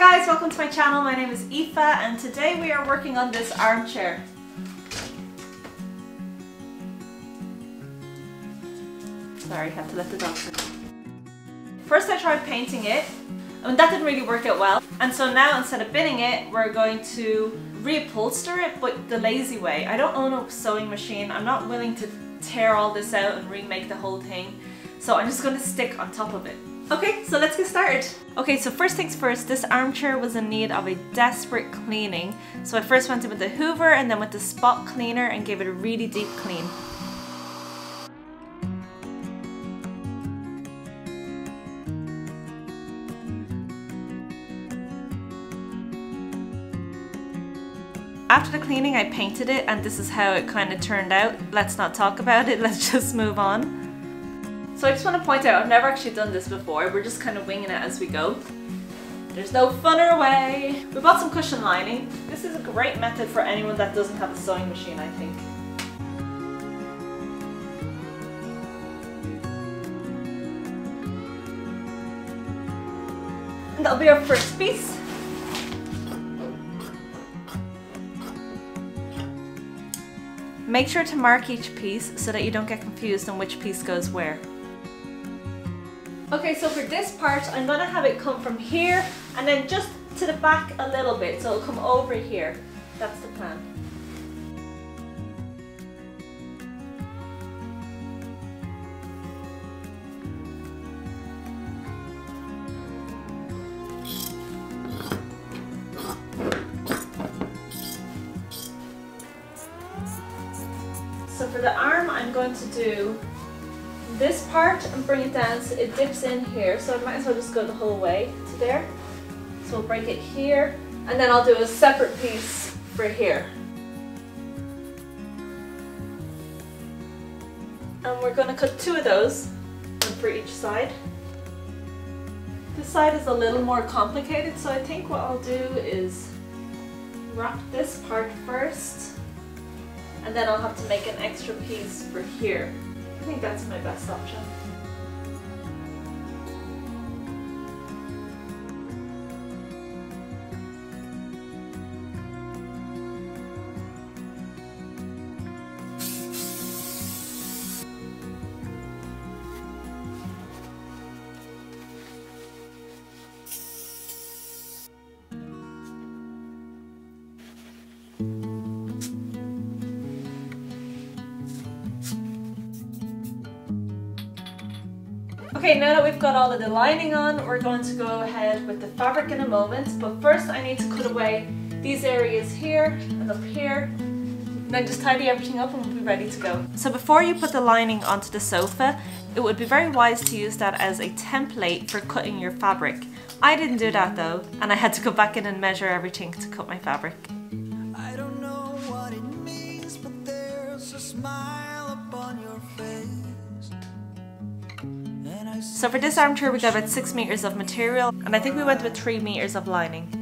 Hi guys, welcome to my channel. My name is Aoife and today we are working on this armchair. Sorry, have to let the dog sit. First I tried painting it and that didn't really work out well. And so now instead of binning it, we're going to reupholster it but the lazy way. I don't own a sewing machine. I'm not willing to tear all this out and remake the whole thing. So I'm just going to stick on top of it. Okay, so let's get started. Okay, so first things first, this armchair was in need of a desperate cleaning. So I first went in with the hoover and then with the spot cleaner and gave it a really deep clean. After the cleaning I painted it and this is how it kind of turned out. Let's not talk about it, let's just move on. So I just want to point out, I've never actually done this before. We're just kind of winging it as we go. There's no funner way. We bought some cushion lining. This is a great method for anyone that doesn't have a sewing machine, I think. And that'll be our first piece. Make sure to mark each piece so that you don't get confused on which piece goes where. Okay, so for this part, I'm gonna have it come from here and then just to the back a little bit, so it'll come over here. That's the plan. So for the arm, I'm going to do this part and bring it down so it dips in here. So I might as well just go the whole way to there. So we'll break it here and then I'll do a separate piece for here. And we're going to cut two of those, for each side. This side is a little more complicated so I think what I'll do is wrap this part first and then I'll have to make an extra piece for here. I think that's my best option. Okay, now that we've got all of the lining on, we're going to go ahead with the fabric in a moment. But first I need to cut away these areas here and up here. And then just tidy everything up and we'll be ready to go. So before you put the lining onto the sofa, it would be very wise to use that as a template for cutting your fabric. I didn't do that though, and I had to go back in and measure everything to cut my fabric. So for this armchair we got about 6 meters of material and I think we went with 3 meters of lining.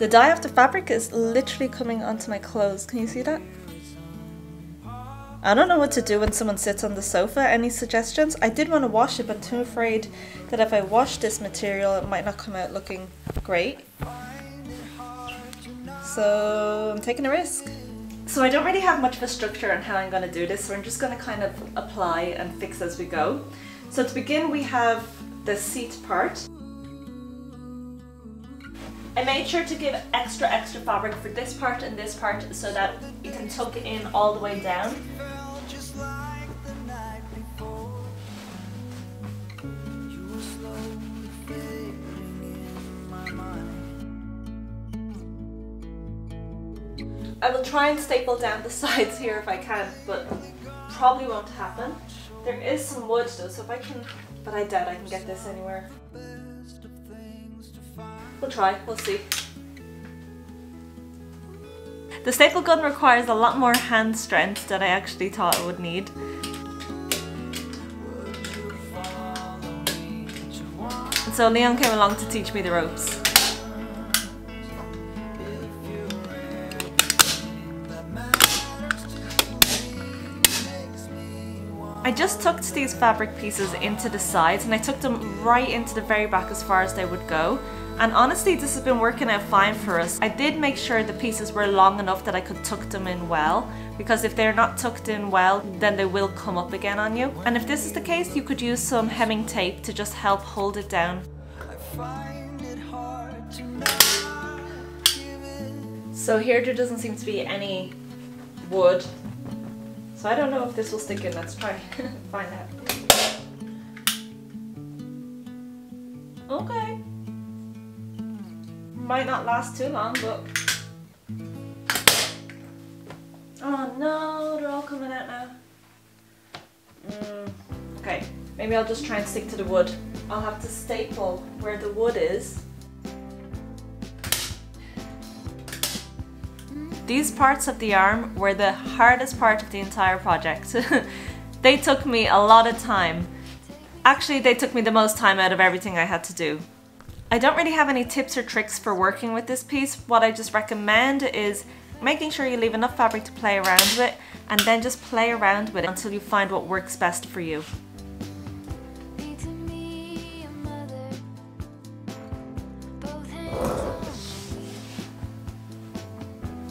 The dye of the fabric is literally coming onto my clothes. Can you see that? I don't know what to do when someone sits on the sofa. Any suggestions? I did want to wash it, but I'm too afraid that if I wash this material, it might not come out looking great. So I'm taking a risk. So I don't really have much of a structure on how I'm going to do this, so I'm just going to kind of apply and fix as we go. So to begin, we have the seat part. I made sure to give extra extra fabric for this part and this part so that you can tuck it in all the way down. I will try and staple down the sides here if I can, but probably won't happen. There is some wood though, so if I can, but I doubt I can get this anywhere. We'll try, we'll see. The staple gun requires a lot more hand strength than I actually thought it would need. And so Leon came along to teach me the ropes. I just tucked these fabric pieces into the sides and I tucked them right into the very back as far as they would go. And honestly, this has been working out fine for us. I did make sure the pieces were long enough that I could tuck them in well, because if they're not tucked in well, then they will come up again on you. And if this is the case, you could use some hemming tape to just help hold it down. So here there doesn't seem to be any wood so I don't know if this will stick in. Let's try find out. Okay. Might not last too long, but... Oh no, they're all coming out now. Mm. Okay, maybe I'll just try and stick to the wood. I'll have to staple where the wood is These parts of the arm were the hardest part of the entire project. they took me a lot of time. Actually, they took me the most time out of everything I had to do. I don't really have any tips or tricks for working with this piece. What I just recommend is making sure you leave enough fabric to play around with and then just play around with it until you find what works best for you.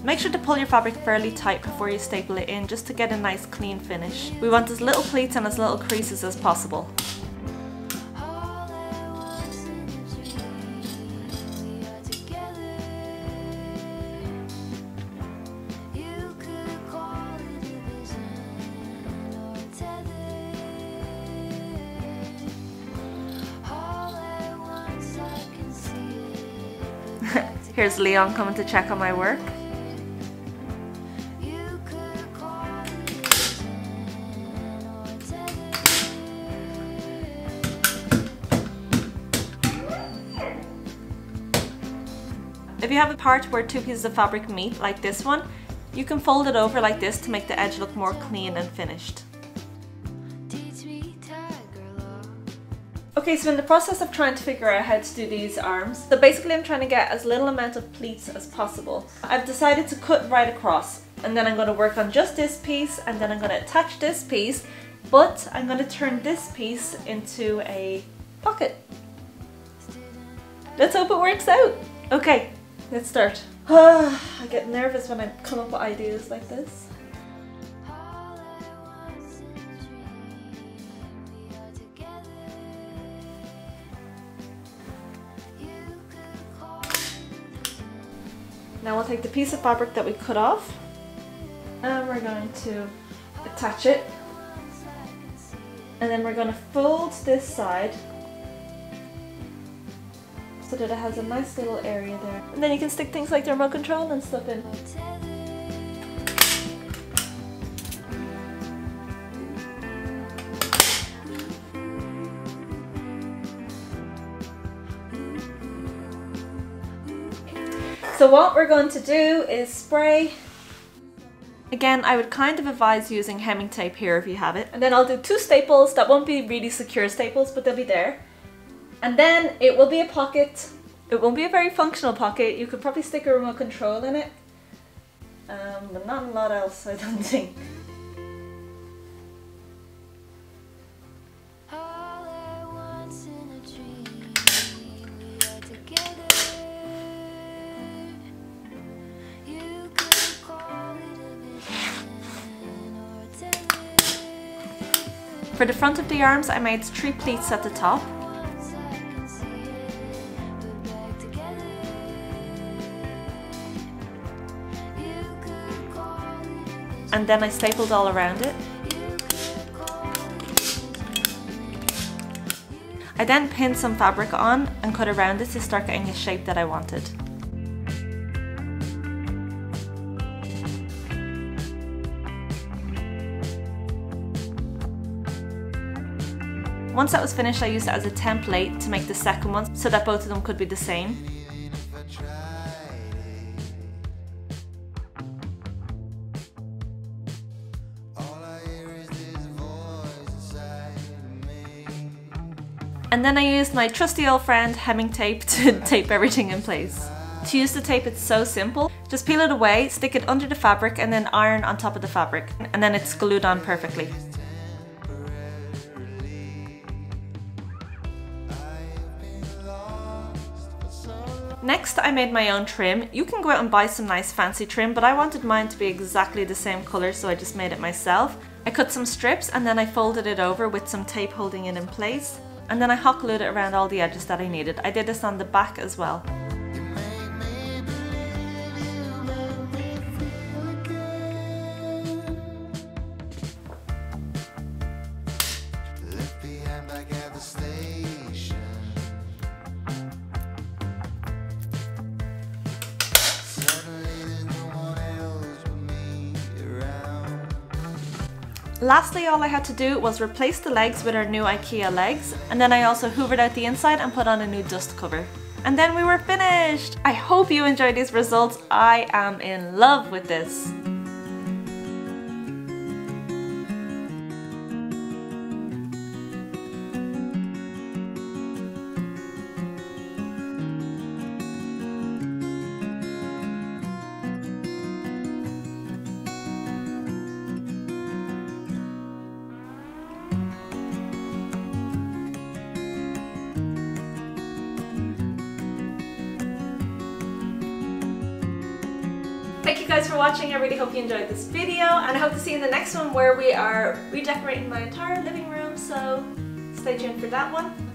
Make sure to pull your fabric fairly tight before you staple it in just to get a nice clean finish. We want as little pleats and as little creases as possible. Here's Leon coming to check on my work. If you have a part where two pieces of fabric meet, like this one, you can fold it over like this to make the edge look more clean and finished. Okay, so in the process of trying to figure out how to do these arms, so basically I'm trying to get as little amount of pleats as possible. I've decided to cut right across and then I'm going to work on just this piece and then I'm going to attach this piece but I'm going to turn this piece into a pocket. Let's hope it works out. Okay, Let's start. I get nervous when I come up with ideas like this. Take the piece of fabric that we cut off and we're going to attach it and then we're going to fold this side so that it has a nice little area there. And then you can stick things like the remote control and stuff in. So what we're going to do is spray Again, I would kind of advise using hemming tape here if you have it. And then I'll do two staples that won't be really secure staples, but they'll be there. And then it will be a pocket. It won't be a very functional pocket. You could probably stick a remote control in it. Um, but not a lot else, I don't think. For the front of the arms I made three pleats at the top and then I stapled all around it. I then pinned some fabric on and cut around it to start getting a shape that I wanted. Once that was finished I used it as a template to make the second one so that both of them could be the same. And then I used my trusty old friend Hemming tape to tape everything in place. To use the tape it's so simple, just peel it away, stick it under the fabric and then iron on top of the fabric and then it's glued on perfectly. Next I made my own trim. You can go out and buy some nice fancy trim but I wanted mine to be exactly the same colour so I just made it myself. I cut some strips and then I folded it over with some tape holding it in place. And then I hot glued it around all the edges that I needed. I did this on the back as well. Lastly, all I had to do was replace the legs with our new IKEA legs, and then I also hoovered out the inside and put on a new dust cover. And then we were finished! I hope you enjoyed these results. I am in love with this. Thank you guys for watching. I really hope you enjoyed this video and I hope to see you in the next one where we are redecorating my entire living room. So stay tuned for that one.